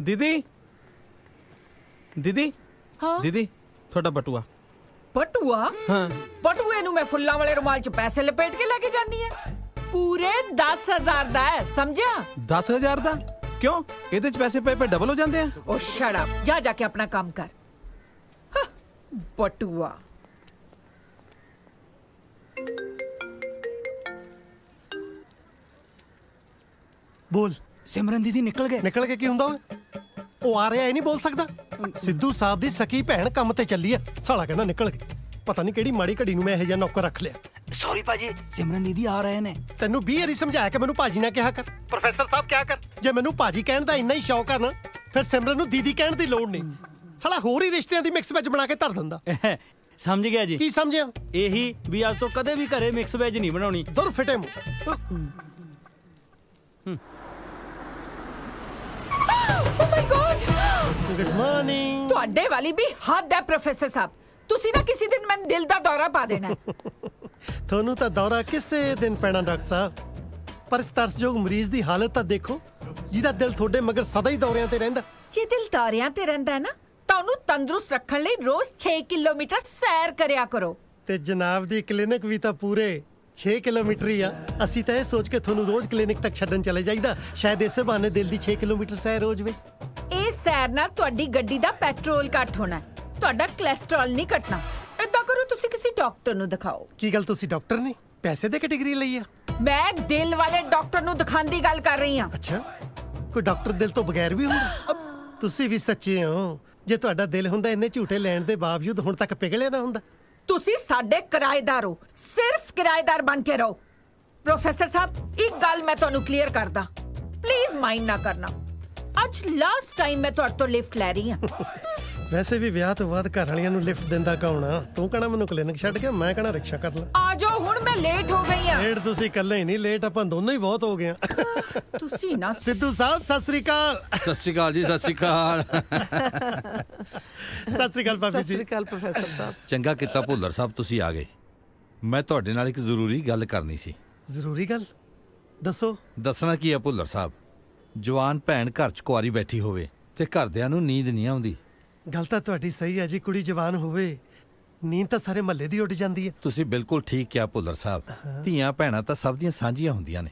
ਦੀਦੀ? ਦੀਦੀ? ਹਾਂ? ਦੀਦੀ ਤੁਹਾਡਾ ਬਟੂਆ। ਪਟੂਆ ਹਾਂ। ਪਟੂਏ ਨੂੰ ਮੈਂ ਫੁੱਲਾਂ ਵਾਲੇ ਰੁਮਾਲ 'ਚ ਪੈਸੇ ਲਪੇਟ ਕੇ ਲੈ ਕੇ ਜਾਨੀ ਹੈ। ਪੂਰੇ 10000 ਦਾ ਹੈ ਸਮਝਿਆ? 10000 ਦਾ? ਕਿਉਂ? ਇਹਦੇ ਚ ਪੈਸੇ ਪਏ ਪਏ ਡਬਲ ਹੋ ਜਾਂਦੇ ਆ। ਉਹ ਸ਼ਟ ਅਪ ਜਾ ਜਾ ਕੇ ਆਪਣਾ ਕੰਮ ਕਰ। ਹਾਂ, ਪਟੂਆ ਬੋਲ। ਸਿਮਰਨ ਦੀਦੀ ਨਿਕਲ ਗਏ। ਨਿਕਲ ਕੇ ਕੀ ਹੁੰਦਾ ਓਏ? ਉਹ ਆ ਰਿਹਾ ਇਹ ਨਹੀਂ ਬੋਲ ਸਕਦਾ। ਸਿੱਧੂ ਸਾਹਿਬ ਦੀ ਸਕੀ ਭੈਣ ਕੰਮ ਤੇ ਚੱਲੀ ਆ। ਸਾਲਾ ਕਹਿੰਦਾ ਨਿਕਲ ਗਏ। ਪਤਾ ਨਹੀਂ ਕਿਹੜੀ ਮਾੜੀ ਘੜੀ ਨੂੰ ਮੈਂ ਇਹ ਜਿਹਾ ਨੌਕਰ ਰੱਖ ਲਿਆ। ਸੌਰੀ ਭਾਜੀ। ਸਿਮਰਨ ਦੀਦੀ ਆ ਰਹੇ ਨੇ। ਤੈਨੂੰ 20 ਵਾਰੀ ਸਮਝਾਇਆ ਕਿ ਮੈਨੂੰ ਭਾਜੀ ਨਾ ਕਿਹਾ ਕਰ। ਪ੍ਰੋਫੈਸਰ ਸਾਹਿਬ ਕਿਹਾ ਕਰ? ਜੇ ਮੈਨੂੰ ਭਾਜੀ ਕਹਿਣ ਦਾ ਇੰਨਾ ਹੀ ਸ਼ੌਕ ਆ ਨਾ ਫਿਰ ਸਿਮਰਨ ਨੂੰ ਦੀਦੀ ਕਹਿਣ ਦੀ ਲੋੜ ਨਹੀਂ। ਸਾਲਾ ਹੋਰ ਹੀ ਰਿਸ਼ਤਿਆਂ ਦੀ ਮਿਕਸ ਵਿੱਚ ਬਣਾ ਕੇ ਧਰ ਦਿੰਦਾ। ਸਮਝ ਗਿਆ ਜੀ। ਕੀ ਸਮਝਿਆ? ਇਹੀ ਵੀ ਅੱਜ ਤੋਂ ਕਦੇ ਵੀ ਘਰੇ ਮਿਕਸ ਵੈਜ ਨਹੀਂ ਬਣਾਉਣੀ। ਦੁਰ ਫਿਟੇ ਮੂੰਹ। ਗੁੱਡ ਮਾਰਨਿੰਗ ਤੁਹਾਡੇ ਵਾਲੀ ਵੀ ਹੱਦ ਹੈ ਪ੍ਰੋਫੈਸਰ ਸਾਹਿਬ। ਤੁਸੀਂ ਨਾ ਕਿਸੇ ਦਿਨ ਮੈਨੂੰ ਦਿਲ ਦਾ ਦੌਰਾ ਪਾ ਦੇਣਾ। ਤੁਹਾਨੂੰ ਤਾਂ ਦੌਰਾ ਕਿਸੇ ਦਿਨ ਪੈਣਾ ਡਾਕਟਰ ਸਾਹਿਬ। ਪਰ ਇਸ ਤਰਸਯੋਗ ਮਰੀਜ਼ ਦੀ ਹਾਲਤ ਤਾਂ ਦੇਖੋ ਜਿਹਦਾ ਦਿਲ ਤੁਹਾਡੇ ਮਗਰ ਸਦਾ ਹੀ ਦੌਰਿਆਂ ਤੇ ਰਹਿੰਦਾ। ਜੇ ਦਿਲ ਦੌਰਿਆਂ ਤੇ ਰਹਿੰਦਾ ਨਾ ਤਾਂ ਉਹਨੂੰ ਤੰਦਰੁਸਤ ਰੱਖਣ ਲਈ ਰੋਜ਼ 6 ਕਿਲੋਮੀਟਰ ਸੈਰ ਕਰਿਆ ਕਰੋ। ਤੇ ਜਨਾਬ ਦੀ ਕਲੀਨਿਕ ਵੀ ਤਾਂ ਪੂਰੇ 6 ਕਿਲੋਮੀਟਰ ਹੀ ਆ। ਅਸੀਂ ਤਾਂ ਇਹ ਸੋਚ ਕੇ ਤੁਹਾਨੂੰ ਰੋਜ਼ ਕਲੀਨਿਕ ਤੱਕ ਛੱਡਣ ਚਲੇ ਜਾਈਦਾ। ਸ਼ਾਇਦ ਇਸੇ ਬਹਾਨੇ ਦਿਲ ਦੀ 6 ਕਿਲੋਮੀਟਰ ਸੈਰ ਹੋ ਜਵੇ। ਇਹ ਸੈਰ ਨਾਲ ਤੁਹਾਡੀ ਗੱਡੀ ਦਾ ਪੈਟਰੋਲ ਘੱਟ ਹੋਣਾ। ਤੁਹਾਡਾ ਕੋਲੇਸਟ੍ਰੋਲ ਨਹੀਂ ਘਟਣਾ। ਏਦਾਂ ਕਰੋ ਤੁਸੀਂ ਕਿਸੇ ਡਾਕਟਰ ਨੂੰ ਦਿਖਾਓ। ਕੀ ਗੱਲ ਤੁਸੀਂ ਡਾਕਟਰ ਨਹੀਂ ਪੈਸੇ ਦੇ ਕੇ ਡਿਗਰੀ ਲਈ ਆ? ਮੈਂ ਦਿਲ ਵਾਲੇ ਡਾਕਟਰ ਨੂੰ ਦਿਖਾਉਣ ਦੀ ਗੱਲ ਕਰ ਰਹੀ ਹਾਂ। ਅੱਛਾ ਕੋਈ ਡਾਕਟਰ ਦਿਲ ਤੋਂ ਬਗੈਰ ਵੀ ਹੁੰਦਾ? ਅਬ ਤੁਸੀਂ ਵੀ ਸੱਚੇ ਹੋ। ਜੇ ਤੁਹਾਡਾ ਦਿਲ ਹੁੰਦਾ ਇੰਨੇ ਝੂਠੇ ਲੈਣ ਦੇ ਬਾਵਜੂਦ ਹੁਣ ਤੱਕ ਪਿਘਲਿਆ ਨਾ ਹੁੰਦਾ। ਤੁਸੀਂ ਸਾਡੇ ਕਿਰਾਏਦਾਰ ਹੋ। ਸਿਰਫ ਕਿਰਾਏਦਾਰ ਬਣ ਕੇ ਰਹੋ। ਪ੍ਰੋਫੈਸਰ ਸਾਹਿਬ ਇੱਕ ਗੱਲ ਮੈਂ ਤੁਹਾਨੂੰ ਕਲੀਅਰ ਕਰਦਾ। ਪਲੀਜ਼ ਮਾਈਂਡ ਨਾ ਕਰਨਾ। ਅੱਜ ਲਾਸਟ ਟਾਈਮ ਮੈਂ ਤੁਹਾਡੇ ਤੋਂ ਲਿਫਟ ਲੈ ਰਹੀ ਹਾਂ। ਵੈਸੇ ਵੀ ਵਿਆਹ ਤੋਂ ਬਾਅਦ ਘਰ ਵਾਲੀਆਂ ਨੂੰ ਲਿਫਟ ਦਿੰਦਾ ਕੌਣ ਆ? ਤੂੰ ਕਹਣਾ ਮੈਨੂੰ ਕਲੀਨਿਕ ਛੱਡ ਕੇ ਮੈਂ ਕਹਣਾ ਰਿਕਸ਼ਾ ਕਰ ਲਾ। ਆ ਜਾਓ ਹੁਣ ਮੈਂ ਲੇਟ ਹੋ ਗਈ ਹਾਂ। ਲੇਟ ਤੁਸੀਂ ਇਕੱਲੇ ਹੀ ਨਹੀਂ ਲੇਟ ਆਪਾਂ ਦੋਨੋਂ ਹੀ ਬਹੁਤ ਹੋ ਗਏ ਆ ਤੁਸੀਂ ਨਾ ਸਿੱਧੂ ਸਾਹਿਬ ਸਤਿ ਸ੍ਰੀ ਅਕਾਲ। ਸਤਿ ਸ਼੍ਰੀ ਅਕਾਲ ਜੀ ਸਤਿ ਸ਼੍ਰੀ ਅਕਾਲ। ਸਤਿ ਸ੍ਰੀ ਅਕਾਲ ਭਾਬੀ ਸਤਿ ਜੀ। ਸ੍ਰੀ ਅਕਾਲ ਪ੍ਰੋਫੈਸਰ ਸਾਹਿਬ। ਚੰਗਾ ਕੀਤਾ ਭੁੱਲਰ ਸਾਹਿਬ ਤੁਸੀਂ ਆ ਗਏ। ਮੈਂ ਤੁਹਾਡੇ ਨਾਲ ਇੱਕ ਜ਼ਰੂਰੀ ਗੱਲ ਕਰਨੀ ਸੀ। ਜ਼ਰੂਰੀ ਗੱਲ? ਦੱਸੋ। ਦੱਸਣਾ ਕੀ ਹੈ ਭੁੱਲਰ ਸਾਹਿਬ? ਜਵਾਨ ਭੈਣ ਘਰ 'ਚ ਕੁਆਰੀ ਬੈਠੀ ਹੋਵੇ ਤੇ ਘਰਦਿਆਂ ਨੂੰ ਨੀਂਦ ਨਹੀਂ ਆਉਂਦੀ। ਗੱਲ ਤਾਂ ਤੁਹਾਡੀ ਸਹੀ ਹੈ ਜੀ ਕੁੜੀ ਜਵਾਨ ਹੋਵੇ। ਨੀਂਦ ਤਾਂ ਸਾਰੇ ਮਹੱਲੇ ਦੀ ਉੱਡ ਜਾਂਦੀ ਹੈ। ਤੁਸੀਂ ਬਿਲਕੁਲ ਠੀਕ ਕਿਹਾ ਭੁੱਲਰ ਸਾਹਿਬ। ਧੀਆਂ ਭੈਣਾਂ ਤਾਂ ਸਭ ਦੀਆਂ ਸਾਂਝੀਆਂ ਹੁੰਦੀਆਂ ਨੇ।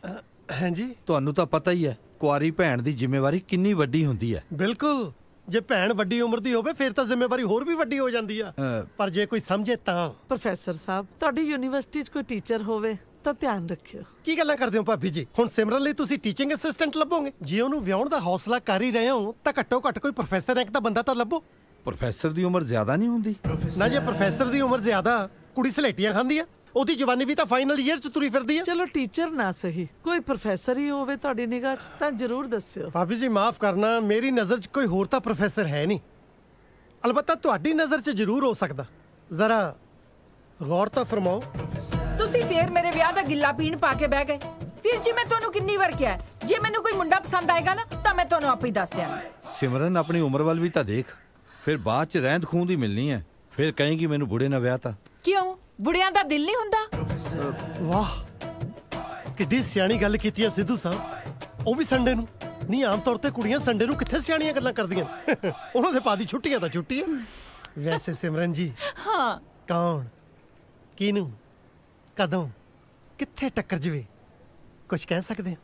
ਹਾਂਜੀ? ਤੁਹਾਨੂੰ ਤਾਂ ਪਤਾ ਹੀ ਹੈ ਕੁਆਰੀ ਭੈਣ ਦੀ ਜ਼ਿੰਮੇਵਾਰੀ ਕਿੰਨੀ ਵੱਡੀ ਹੁੰਦੀ ਹੈ। ਬਿਲਕੁਲ। ਜੇ ਭੈਣ ਵੱਡੀ ਉਮਰ ਦੀ ਹੋਵੇ ਫਿਰ ਤਾਂ ਜ਼ਿੰਮੇਵਾਰੀ ਹੋਰ ਵੀ ਵੱਡੀ ਹੋ ਜਾਂਦੀ ਆ ਪਰ ਜੇ ਕੋਈ ਸਮਝੇ ਤਾਂ। ਪ੍ਰੋਫੈਸਰ ਸਾਹਿਬ ਤੁਹਾਡੀ ਯੂਨੀਵਰਸਿਟੀ 'ਚ ਕੋਈ ਟੀਚਰ ਹੋਵੇ? ਤਾਂ ਧਿਆਨ ਰੱਖਿਓ। ਕੀ ਗੱਲਾਂ ਕਰਦੇ ਹੋ ਭਾਬੀ ਜੀ? ਹੁਣ ਸਿਮਰਨ ਲਈ ਤੁਸੀਂ ਟੀਚਿੰਗ ਅਸਿਸਟੈਂਟ ਲੱਭੋਗੇ? ਜੇ ਉਹਨੂੰ ਵਿਆਹਣ ਦਾ ਹੌਸਲਾ ਕਰ ਹੀ ਰਹੇ ਹੋ ਤਾਂ ਘੱਟੋ ਘੱਟ ਕੋਈ ਪ੍ਰੋਫੈਸਰ ਰੈਂਕ ਦਾ ਬੰਦਾ ਤਾਂ ਲੱਭੋ। ਪ੍ਰੋਫੈਸਰ ਦੀ ਉਮਰ ਜ਼ਿਆਦਾ ਨਹੀਂ ਹੁੰਦੀ। ਨਾ ਜੇ ਪ੍ਰੋਫੈਸਰ ਦੀ ਉਮਰ ਜ਼ਿਆਦਾ ਕੁੜੀ ਸਲੇਟੀਆਂ ਖਾਂਦੀ ਆ। ਉਹਦੀ ਜਵਾਨੀ ਵੀ ਤਾਂ ਫਾਈਨਲ ਈਅਰ ਚ ਤੁਰੀ ਫਿਰਦੀ ਆ। ਚਲੋ ਟੀਚਰ ਨਾ ਸਹੀ। ਕੋਈ ਪ੍ਰੋਫੈਸਰ ਹੀ ਹੋਵੇ ਤੁਹਾਡੀ ਨਿਗਾਹ 'ਚ ਤਾਂ ਜ਼ਰੂਰ ਦੱਸਿਓ। ਭਾਬੀ ਜੀ ਮਾਫ ਕਰਨਾ ਮੇਰੀ ਨਜ਼ਰ 'ਚ ਕੋਈ ਹੋਰ ਤਾਂ ਪ੍ਰੋਫੈਸਰ ਹੈ ਨਹੀਂ। ਅਲਬੱਤਾ ਤੁਹਾਡੀ ਨਜ਼ਰ 'ਚ ਜ਼ਰੂਰ ਹੋ ਸਕਦਾ। ਜ਼ਰਾ ਗੌਰ ਤਾਂ ਫਰਮਾਓ। ਤੁਸੀਂ ਫੇਰ ਮੇਰੇ ਵਿਆਹ ਦਾ ਗਿੱਲਾ ਪੀਣ ਪਾ ਕੇ ਬਹਿ ਗਏ। ਵੀਰ ਜੀ ਮੈਂ ਤੁਹਾਨੂੰ ਕਿੰਨੀ ਵਾਰ ਕਿਹਾ ਜੇ ਮੈਨੂੰ ਕੋਈ ਮੁੰਡਾ ਪਸੰਦ ਆਏਗਾ ਨਾ ਤਾਂ ਮੈਂ ਤੁਹਾਨੂੰ ਆਪੇ ਹੀ ਦੱਸ ਦਿਆਂਗੀ। ਸਿਮਰਨ ਆਪਣੀ ਉਮਰ ਵੱਲ ਵੀ ਤਾਂ ਦੇਖ। ਫਿਰ ਬਾਅਦ 'ਚ ਰਹਿੰਦ ਖੂਨ ਦੀ ਮਿਲਣੀ ਹੈ। ਫਿਰ ਕਹੇਗੀ ਮੈਨੂੰ ਬੁੜੇ ਨਾਲ ਵਿਆਹ ਤਾਂ। ਕਿਉਂ? ਬੁੜਿਆਂ ਦਾ ਦਿਲ ਨਹੀਂ ਹੁੰਦਾ? ਵਾਹ ਕਿੱਡੀ ਸਿਆਣੀ ਗੱਲ ਕੀਤੀ ਹੈ ਸਿੱਧੂ ਸਾਹਿਬ। ਉਹ ਵੀ ਸੰਡੇ ਨੂੰ। ਨਹੀਂ ਆਮ ਤੌਰ ਤੇ ਕੁੜੀਆਂ ਸੰਡੇ ਨੂੰ ਕਿੱਥੇ ਸਿਆਣੀਆਂ ਗੱਲਾਂ ਕਰਦੀਆਂ? ਉਹਨਾਂ ਦੇ ਪਾਦੀ ਛੁੱਟੀਆਂ ਤਾਂ ਛੁੱਟੀ ਹੈ। ਵੈਸੇ ਸਿਮਰਨ ਜੀ ਹਾਂ। ਕੌਣ? ਕਿਹਨੂੰ ਕਦੋਂ? ਕਿੱਥੇ ਟੱਕਰ ਜਵੇ? ਕੁਝ ਕਹਿ ਸਕਦੇ ਹੋ?